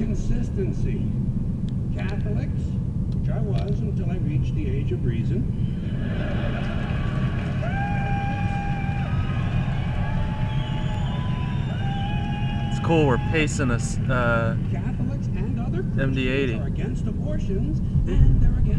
consistency. Catholics, which I was until I reached the age of reason, It's cool. We're pacing us. Uh, Catholics and other MD-80. Are against abortions and they're against.